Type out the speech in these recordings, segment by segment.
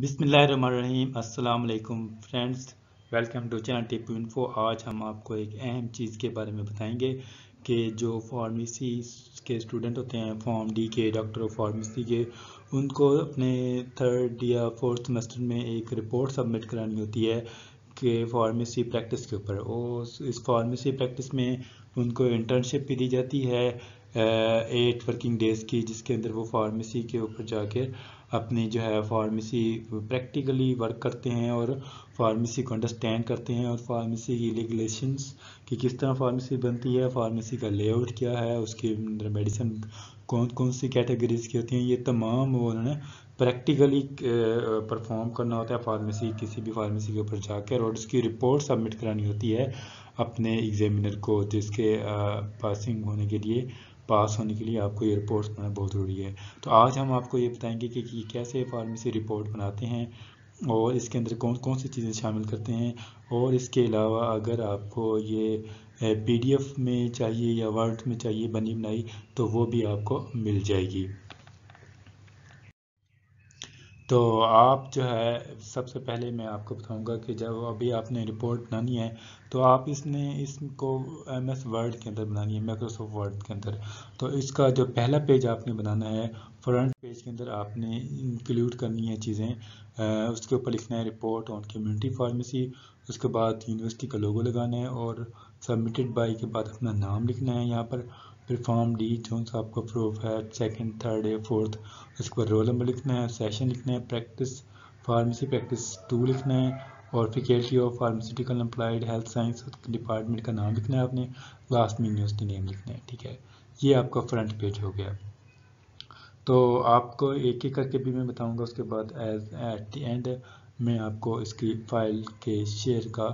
बिसमीम वालेकुम friends, welcome to channel tip info. आज हम आपको एक अहम चीज़ के बारे में बताएँगे कि जो फार्मेसी के स्टूडेंट होते हैं, फॉर्म डी के, डॉक्टर ऑफ़ फार्मेसी के, उनको अपने थर्ड या फोर्थ सेमेस्टर में एक रिपोर्ट सबमिट करानी होती है कि फार्मेसी प्रैक्टिस के ऊपर। और इस फार्मेसी प्रैक्टिस में उनको इंटर्नशिप भी दी जाती है एट वर्किंग डेज़ की, जिसके अंदर वो फार्मेसी के ऊपर जाकर अपनी जो है फार्मेसी प्रैक्टिकली वर्क करते हैं और फार्मेसी को अंडरस्टैंड करते हैं और फार्मेसी की रेगुलेशंस कि किस तरह फार्मेसी बनती है फार्मेसी का लेआउट क्या है, उसके अंदर मेडिसिन कौन कौन सी कैटेगरीज की होती हैं, ये तमाम उन्होंने प्रैक्टिकली परफॉर्म करना होता है फार्मेसी किसी भी फार्मेसी के ऊपर जाकर और उसकी रिपोर्ट सबमिट करानी होती है अपने एग्जामिनर को जिसके पासिंग होने के लिए। पास होने के लिए आपको ये रिपोर्ट्स बनाना बहुत ज़रूरी है। तो आज हम आपको ये बताएँगे कि, कि कैसे फार्मेसी रिपोर्ट बनाते हैं और इसके अंदर कौन कौन सी चीज़ें शामिल करते हैं और इसके अलावा अगर आपको ये पीडीएफ में चाहिए या वर्ड में चाहिए बनी बनाई तो वो भी आपको मिल जाएगी। तो आप जो है, सबसे पहले मैं आपको बताऊँगा कि जब अभी आपने रिपोर्ट बनानी है तो आप इसने, इसको एम एस वर्ड के अंदर बनानी है माइक्रोसॉफ्ट वर्ड के अंदर। तो इसका जो पहला पेज आपने बनाना है फ्रंट पेज के अंदर आपने इंक्लूड करनी है चीज़ें। उसके ऊपर लिखना है रिपोर्ट ऑन कम्युनिटी फार्मेसी उसके बाद यूनिवर्सिटी का लोगो लगाना है और सबमिटेड बाई के बाद अपना नाम लिखना है यहाँ पर। फिर फॉर्म डी जो सा आपका प्रूफ है सेकंड थर्ड या फोर्थ उसके बाद रोल नंबर लिखना है सेशन लिखना है प्रैक्टिस फार्मेसी प्रैक्टिस टू लिखना है और faculty of pharmaceutical employed health science department का नाम लिखना है आपने लास्ट में यूनिवर्सिटी नेम लिखना है, ठीक है? ये आपका फ्रंट पेज हो गया। तो आपको एक एक करके भी मैं बताऊँगा उसके बाद एज एट द एंड मैं आपको इसकी फ़ाइल के शेयर का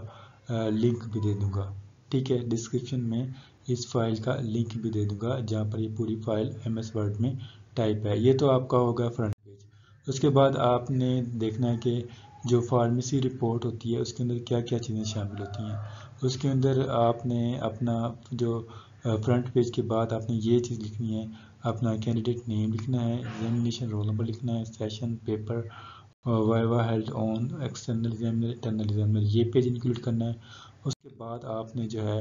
लिंक भी दे दूँगा, ठीक है? डिस्क्रिप्शन में इस फ़ाइल का लिंक भी दे दूँगा, जहाँ पर ये पूरी फ़ाइल एम एस वर्ड में टाइप है। ये तो आपका होगा फ्रंट पेज। उसके बाद आपने देखना है कि जो फार्मेसी रिपोर्ट होती है, उसके अंदर क्या क्या चीज़ें शामिल होती हैं। उसके अंदर आपने अपना जो फ्रंट पेज के बाद आपने ये चीज़ लिखनी है, अपना कैंडिडेट नेम लिखना है एग्जामिनेशन रोल नंबर लिखना है session paper viva held on external examiner internal examiner ये पेज इंक्लूड करना है। उसके बाद आपने जो है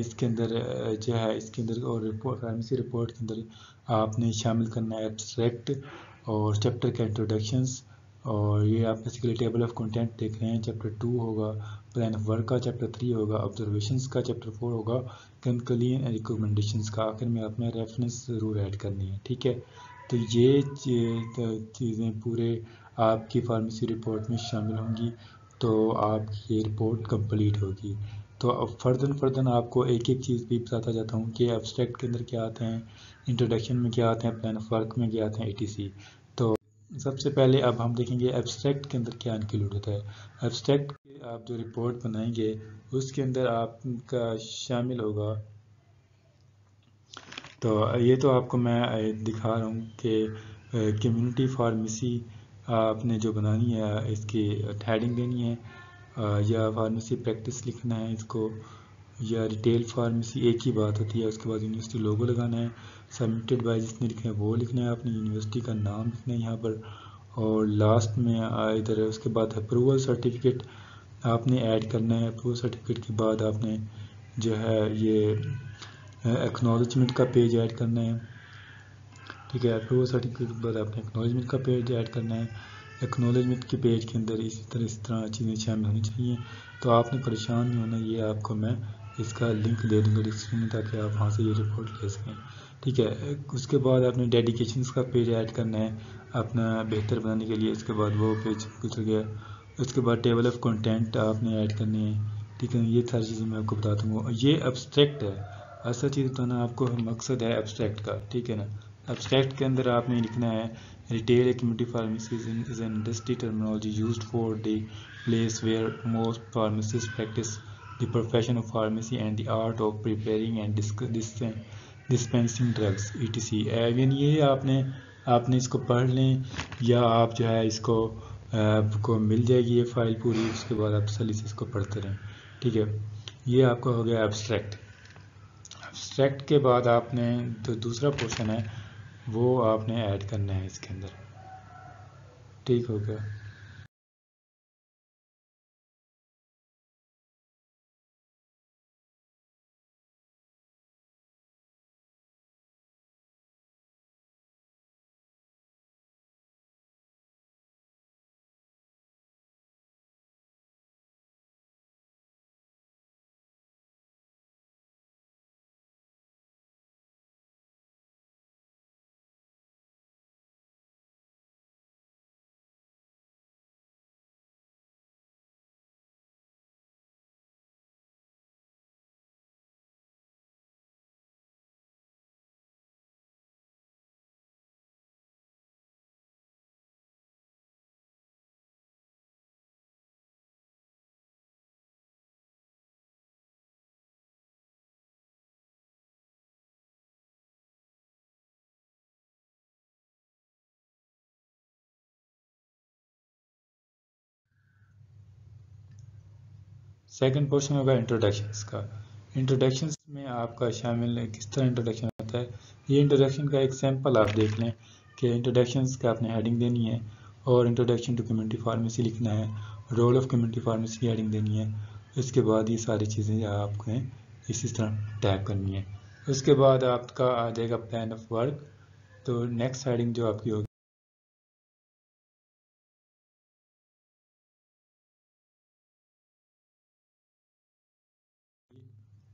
इसके अंदर जो है, इसके अंदर और रिपोर्ट फार्मेसी रिपोर्ट के अंदर आपने शामिल करना है एब्स्ट्रैक्ट और चैप्टर का इंट्रोडक्शंस और ये आप बेसिकली टेबल ऑफ़ कंटेंट देख रहे हैं। चैप्टर टू होगा प्लान ऑफ़ वर्क का चैप्टर थ्री होगा ऑब्जर्वेशंस का चैप्टर फोर होगा कंक्लियन एंड रिकमेंडेशंस का। आखिर में आपने रेफरेंस ज़रूर ऐड करनी है, ठीक है? तो ये चीज़ें पूरे आपकी फार्मेसी रिपोर्ट में शामिल होंगी। तो आपकी ये रिपोर्ट कंप्लीट होगी। तो अब फर्दन फर्दन आपको एक एक चीज़ भी बताता जाता हूँ कि एब्स्ट्रैक्ट के अंदर क्या आते हैं इंट्रोडक्शन में क्या आते हैं प्लान ऑफ़ वर्क में क्या आते हैं एटीसी तो सबसे पहले अब हम देखेंगे एब्स्ट्रैक्ट के अंदर क्या इंक्लूड होता है। एब्स्ट्रैक्ट आप जो रिपोर्ट बनाएँगे, उसके अंदर आपका शामिल होगा। तो ये तो आपको मैं दिखा रहा हूँ कि कम्युनिटी फार्मेसी आपने जो बनानी है, इसकी हेडिंग देनी है या फार्मेसी प्रैक्टिस लिखना है इसको, या रिटेल फार्मेसी एक ही बात होती है, उसके बाद यूनिवर्सिटी लोगो लगाना है सबमिटेड बाय जिसने लिखना है वो लिखना है, आपने यूनिवर्सिटी का नाम लिखना है यहाँ पर, और लास्ट में इधर है, उसके बाद अप्रूवल सर्टिफिकेट आपने ऐड करना है अप्रूवल सर्टिफिकेट के बाद आपने जो है ये एक्नॉलेजमेंट का पेज ऐड करना है। ठीक है अप्रूवल सर्टिफिकेट के बाद आपने एक्नोलॉजमेंट का पेज ऐड करना है। एक्नोलॉजमेंट के पेज के अंदर इसी तरह, इस तरह चीज़ें शामिल होनी चाहिए। तो आपने परेशान नहीं होना, ये आपको मैं इसका लिंक दे दूँगा डिस्क्रिप्शन में ताकि आप वहाँ से ये रिपोर्ट ले सकें। ठीक है, उसके बाद आपने डेडिकेशन का पेज ऐड करना है अपना बेहतर बनाने के लिए। उसके बाद वो पेज गुजर गया। उसके बाद टेबल ऑफ़ कंटेंट आपने ऐड करनी है। ठीक है, ये सारी चीज़ें मैं आपको बता दूँगा। ये एब्स्ट्रैक्ट है। ऐसा चीज़ बताना आपको मकसद है एब्स्ट्रैक्ट का। ठीक है ना? एब्स्ट्रैक्ट के अंदर आपने लिखना है retail community pharmacy is an industry terminology use for the place where most pharmacist practice the profession of pharmacy and the art of preparing and dispensing drugs etc Avon ये आपने आपने इसको पढ़ लें, या आप जो है इसको आपको मिल जाएगी ये फ़ाइल पूरी, उसके बाद आप सली से इसको पढ़ते रहें। ठीक है? ये आपका हो गया एब्स्ट्रैक्ट एब्स्ट्रैक्ट के बाद आपने जो दूसरा पोर्शन है वो आपने ऐड करना है इसके अंदर। ठीक हो गया। सेकंड पोर्शन होगा इंट्रोडक्शंस का। इंट्रोडक्शंस में आपका शामिल किस तरह इंट्रोडक्शन होता है? ये इंट्रोडक्शन का एक सैंपल आप देख लें कि इंट्रोडक्शंस का आपने हेडिंग देनी है और इंट्रोडक्शन टू कम्युनिटी फार्मेसी लिखना है रोल ऑफ़ कम्युनिटी फार्मेसी की हेडिंग देनी है। उसके बाद ये सारी चीज़ें आपको इसी तरह टैप करनी है। उसके बाद आपका आ जाएगा प्लान ऑफ़ वर्क तो नेक्स्ट हेडिंग जो आपकी होगी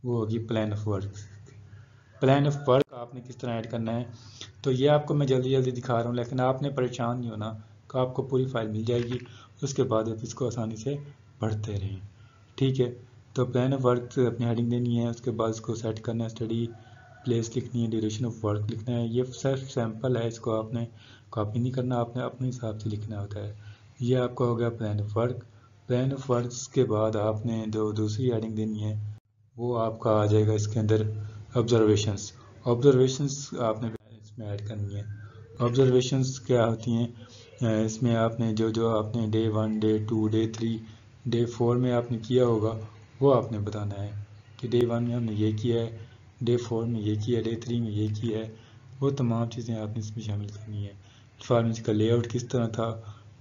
वो होगी plan of work plan of work आपने किस तरह ऐड करना है? तो ये आपको मैं जल्दी जल्दी दिखा रहा हूँ, लेकिन आपने परेशान नहीं होना तो आपको पूरी फ़ाइल मिल जाएगी। उसके बाद आप इसको आसानी से पढ़ते रहें। ठीक है? तो प्लान ऑफ़ वर्क अपनी हेडिंग देनी है, उसके बाद इसको सेट करना है स्टडी प्लेस लिखनी है ड्यूरेशन ऑफ़ वर्क लिखना है। ये सिर्फ़ सैंपल है, इसको आपने कॉपी नहीं करना, आपने अपने हिसाब से लिखना होता है। ये आपका हो गया plan of work plan of work के बाद आपने जो दूसरी हेडिंग देनी है। वो आपका आ जाएगा इसके अंदर ऑब्जर्वेशंस ऑब्जर्वेशंस आपने इसमें ऐड करनी है. ऑब्जर्वेशंस क्या होती हैं? इसमें आपने जो जो आपने day one day two day three day four में आपने किया होगा, वो आपने बताना है कि डे वन में हमने ये किया है डे फोर में ये किया है डे थ्री में ये किया है, वो तमाम चीज़ें आपने इसमें शामिल करनी है. फार्मेसी का लेआउट किस तरह था,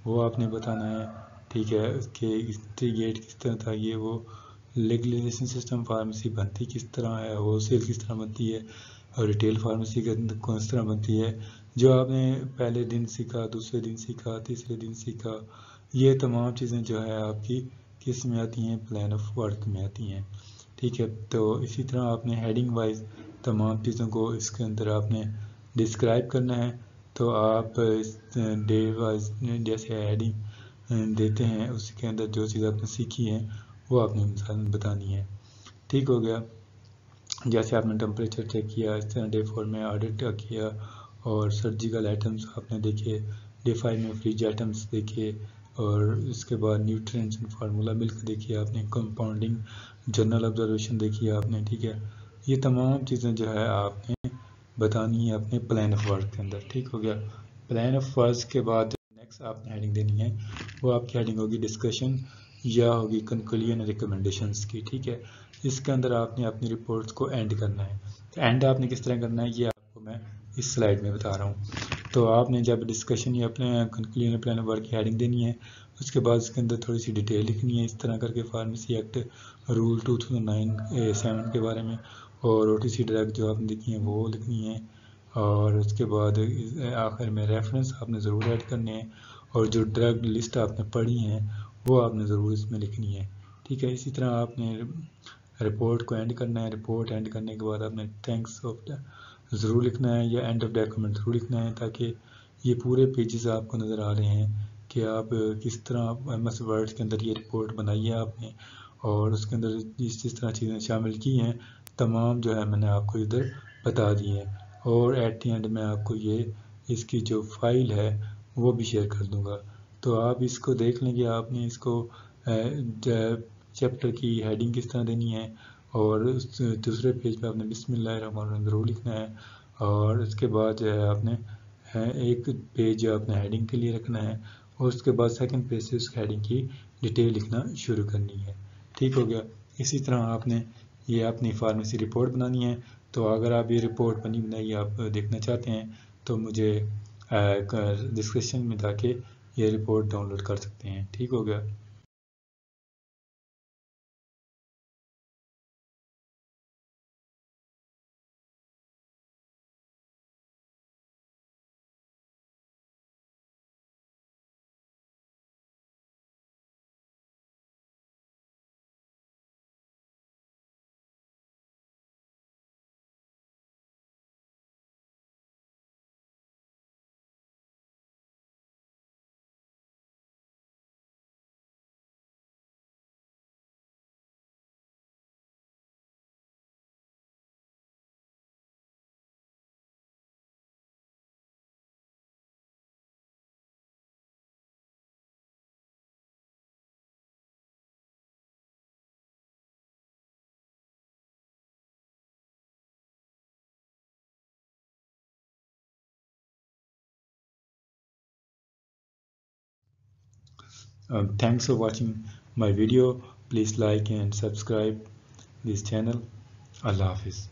वो आपने बताना है. ठीक है उसके गेट किस तरह था, ये वो लेगलाइजेशन सिस्टम फार्मेसी बनती किस तरह है होलसेल किस तरह बनती है, और रिटेल फार्मेसी किस तरह बनती है, जो आपने पहले दिन सीखा, दूसरे दिन सीखा, तीसरे दिन सीखा, ये तमाम चीज़ें जो है आपकी किसमें आती हैं प्लान ऑफ़ वर्क में आती हैं। ठीक है तो इसी तरह आपने हेडिंग वाइज तमाम चीज़ों को इसके अंदर आपने डिस्क्राइब करना है तो आप डे वाइज जैसे हेडिंग देते हैं, उसके अंदर जो चीज़ आपने सीखी है वो आपने बतानी है। ठीक हो गया। जैसे आपने टेम्परेचर चेक किया, इस तरह डे फोर में ऑडिट किया और सर्जिकल आइटम्स आपने देखे डे फाइव में फ्रिज आइटम्स देखे और इसके बाद न्यूट्रिएंट्स एंड फार्मूला मिल्क देखिए, आपने कंपाउंडिंग जनरल ऑब्जर्वेशन देखी आपने, ठीक है? ये तमाम चीज़ें जो है आपने बतानी है अपने प्लान ऑफ़ वर्क के अंदर, ठीक हो गया? प्लान ऑफ़ वर्क के बाद नेक्स्ट आपने हेडिंग देनी है, वो आपकी हेडिंग होगी डिस्कशन या होगी कंक्लूजन रिकमेंडेशंस की, ठीक है? इसके अंदर आपने अपनी रिपोर्ट्स को एंड करना है। तो एंड आपने किस तरह करना है, ये आपको मैं इस स्लाइड में बता रहा हूँ। तो आपने जब डिस्कशन या अपने कंक्लूजन प्लान वर्क की हेडिंग देनी है, उसके बाद इसके अंदर थोड़ी सी डिटेल लिखनी है, इस तरह करके pharmacy act rule two thousand nine seven के बारे में, और ओ टी सी ड्रग जो आपने लिखी है, वो लिखनी है। और उसके बाद आखिर में रेफरेंस आपने ज़रूर ऐड करने हैं, और जो ड्रग लिस्ट आपने पढ़ी हैं वो आपने ज़रूर इसमें लिखनी है। ठीक है, इसी तरह आपने रिपोर्ट को एंड करना है। रिपोर्ट एंड करने के बाद आपने थैंक्स ऑफ़ ज़रूर लिखना है या एंड ऑफ़ डॉक्यूमेंट ज़रूर लिखना है ताकि ये पूरे पेजेस आपको नज़र आ रहे हैं कि आप किस तरह एम एस वर्ड के अंदर ये रिपोर्ट बनाई है आपने और उसके अंदर जिस जिस तरह चीज़ें शामिल की हैं, तमाम जो है मैंने आपको इधर बता दी है। और एट दी एंड में आपको ये, इसकी जो फ़ाइल है, वो भी शेयर कर दूँगा। तो आप इसको देख लेंगे, आपने इसको चैप्टर की हेडिंग किस तरह देनी है और दूसरे पेज पे आपने बिस्मिल्लाह ज़रूर लिखना है और उसके बाद जो है आपने एक पेज आपने हेडिंग के लिए रखना है और उसके बाद सेकंड पेज से उस हेडिंग की डिटेल लिखना शुरू करनी है। ठीक हो गया। इसी तरह आपने ये अपनी फार्मेसी रिपोर्ट बनानी है। तो अगर आप ये रिपोर्ट बनी बनाई आप देखना चाहते हैं तो मुझे डिस्क्रिप्शन में जाके ये रिपोर्ट डाउनलोड कर सकते हैं। ठीक हो गया? Um, thanks for watching my video. Please like and subscribe this channel. Allah Hafiz.